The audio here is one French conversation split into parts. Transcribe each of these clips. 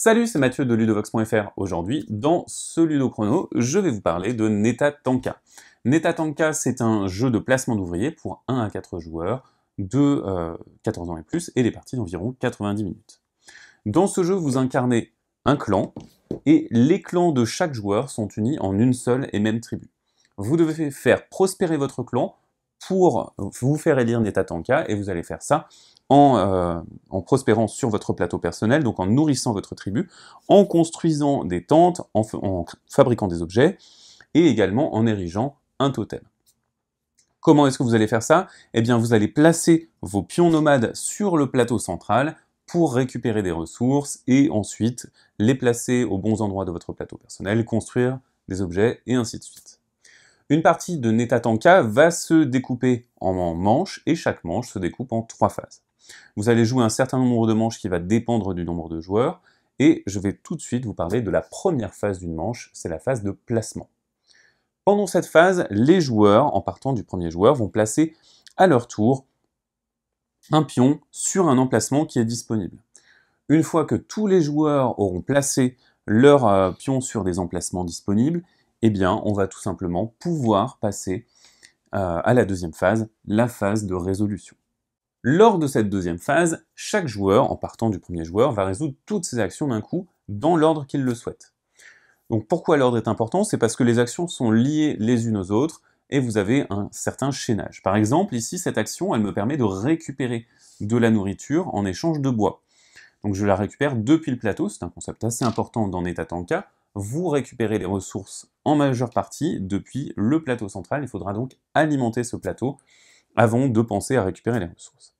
Salut, c'est Mathieu de ludovox.fr. Aujourd'hui, dans ce Ludo Chrono, je vais vous parler de Neta Tanka. Neta Tanka, c'est un jeu de placement d'ouvriers pour 1 à 4 joueurs de 14 euh, ans et plus, et les parties d'environ 90 minutes. Dans ce jeu, vous incarnez un clan, et les clans de chaque joueur sont unis en une seule et même tribu. Vous devez faire prospérer votre clan pour vous faire élire Neta Tanka, et vous allez faire ça euh, en, prospérant sur votre plateau personnel, donc en nourrissant votre tribu, en construisant des tentes, en, fabriquant des objets, et également en érigeant un totem. Comment est-ce que vous allez faire ça? Eh bien, vous allez placer vos pions nomades sur le plateau central pour récupérer des ressources et ensuite les placer aux bons endroits de votre plateau personnel, construire des objets et ainsi de suite. Une partie de Netatanka va se découper en manches et chaque manche se découpe en trois phases. Vous allez jouer un certain nombre de manches qui va dépendre du nombre de joueurs, et je vais tout de suite vous parler de la première phase d'une manche, c'est la phase de placement. Pendant cette phase, les joueurs, en partant du premier joueur, vont placer à leur tour un pion sur un emplacement qui est disponible. Une fois que tous les joueurs auront placé leur euh, pion sur des emplacements disponibles, eh bien, on va tout simplement pouvoir passer euh, à la deuxième phase, la phase de résolution. Lors de cette deuxième phase, chaque joueur, en partant du premier joueur, va résoudre toutes ses actions d'un coup dans l'ordre qu'il le souhaite. Donc pourquoi l'ordre est important? C'est parce que les actions sont liées les unes aux autres et vous avez un certain chaînage. Par exemple, ici, cette action, elle me permet de récupérer de la nourriture en échange de bois. Donc je la récupère depuis le plateau, c'est un concept assez important dans Netatanka. Vous récupérez les ressources en majeure partie depuis le plateau central, il faudra donc alimenter ce plateau avant de penser à récupérer les ressources.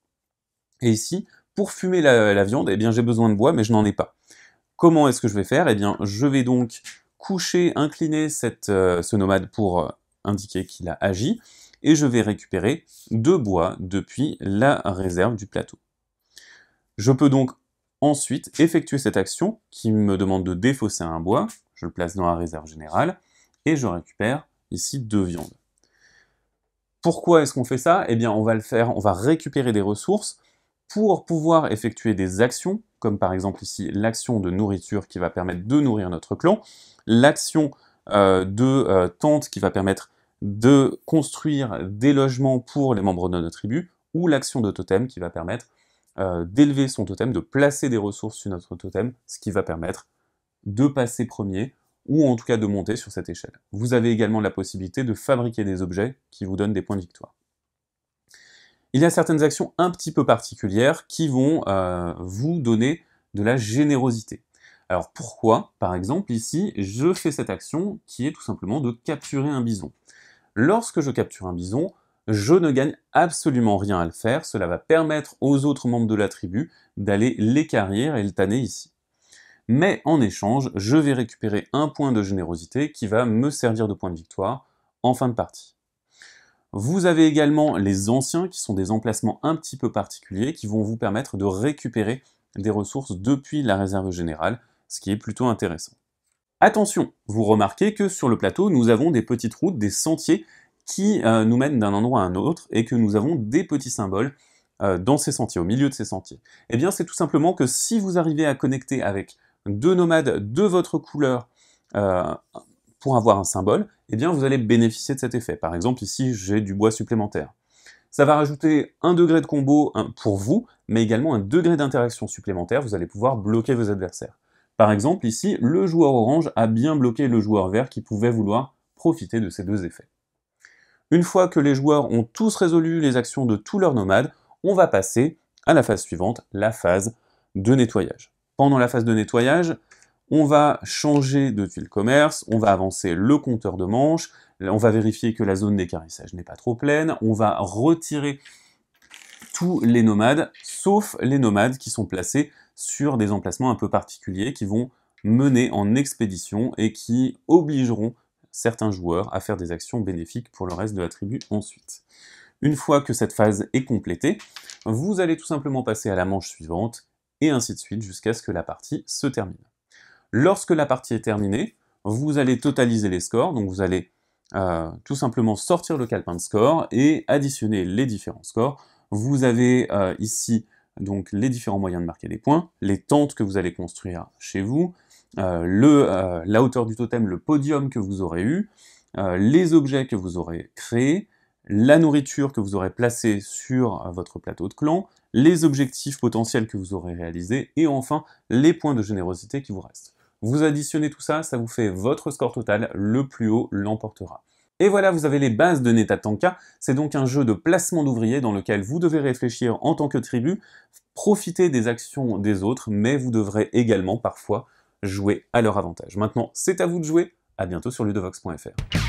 Et ici, pour fumer la, viande, eh bien j'ai besoin de bois, mais je n'en ai pas. Comment est-ce que je vais faire? Eh bien, je vais donc coucher, incliner euh, ce nomade pour euh, indiquer qu'il a agi, et je vais récupérer deux bois depuis la réserve du plateau. Je peux donc ensuite effectuer cette action qui me demande de défausser un bois, je le place dans la réserve générale, et je récupère ici deux viandes. Pourquoi est-ce qu'on fait ça? Eh bien, on va le faire, on va récupérer des ressources pour pouvoir effectuer des actions, comme par exemple ici l'action de nourriture qui va permettre de nourrir notre clan, l'action euh, de euh, tente qui va permettre de construire des logements pour les membres de notre tribu, ou l'action de totem qui va permettre euh, d'élever son totem, de placer des ressources sur notre totem, ce qui va permettre de passer premier ou en tout cas de monter sur cette échelle. Vous avez également la possibilité de fabriquer des objets qui vous donnent des points de victoire. Il y a certaines actions un petit peu particulières qui vont euh, vous donner de la générosité. Alors pourquoi? Par exemple, ici, je fais cette action qui est tout simplement de capturer un bison. Lorsque je capture un bison, je ne gagne absolument rien à le faire, cela va permettre aux autres membres de la tribu d'aller l'écarrir et le tanner ici mais en échange, je vais récupérer un point de générosité qui va me servir de point de victoire en fin de partie. Vous avez également les anciens, qui sont des emplacements un petit peu particuliers, qui vont vous permettre de récupérer des ressources depuis la réserve générale, ce qui est plutôt intéressant. Attention, vous remarquez que sur le plateau, nous avons des petites routes, des sentiers qui euh, nous mènent d'un endroit à un autre, et que nous avons des petits symboles euh, dans ces sentiers, au milieu de ces sentiers. Eh bien, c'est tout simplement que si vous arrivez à connecter avec deux nomades de votre couleur euh, pour avoir un symbole, eh bien vous allez bénéficier de cet effet. Par exemple, ici, j'ai du bois supplémentaire. Ça va rajouter un degré de combo pour vous, mais également un degré d'interaction supplémentaire. Vous allez pouvoir bloquer vos adversaires. Par exemple, ici, le joueur orange a bien bloqué le joueur vert qui pouvait vouloir profiter de ces deux effets. Une fois que les joueurs ont tous résolu les actions de tous leurs nomades, on va passer à la phase suivante, la phase de nettoyage. Pendant la phase de nettoyage, on va changer de tuile commerce, on va avancer le compteur de manches, on va vérifier que la zone d'écarissage n'est pas trop pleine, on va retirer tous les nomades, sauf les nomades qui sont placés sur des emplacements un peu particuliers qui vont mener en expédition et qui obligeront certains joueurs à faire des actions bénéfiques pour le reste de la tribu ensuite. Une fois que cette phase est complétée, vous allez tout simplement passer à la manche suivante et ainsi de suite jusqu'à ce que la partie se termine. Lorsque la partie est terminée, vous allez totaliser les scores, donc vous allez euh, tout simplement sortir le calepin de score et additionner les différents scores. Vous avez euh, ici donc les différents moyens de marquer des points, les tentes que vous allez construire chez vous, euh, la hauteur du totem, le podium que vous aurez eu, les objets que vous aurez créés, la nourriture que vous aurez placée sur votre plateau de clan, les objectifs potentiels que vous aurez réalisés, et enfin les points de générosité qui vous restent. Vous additionnez tout ça, ça vous fait votre score total, le plus haut l'emportera. Et voilà, vous avez les bases de Netatanka. C'est donc un jeu de placement d'ouvriers dans lequel vous devez réfléchir en tant que tribu, profiter des actions des autres, mais vous devrez également parfois jouer à leur avantage. Maintenant, c'est à vous de jouer. À bientôt sur ludovox.fr.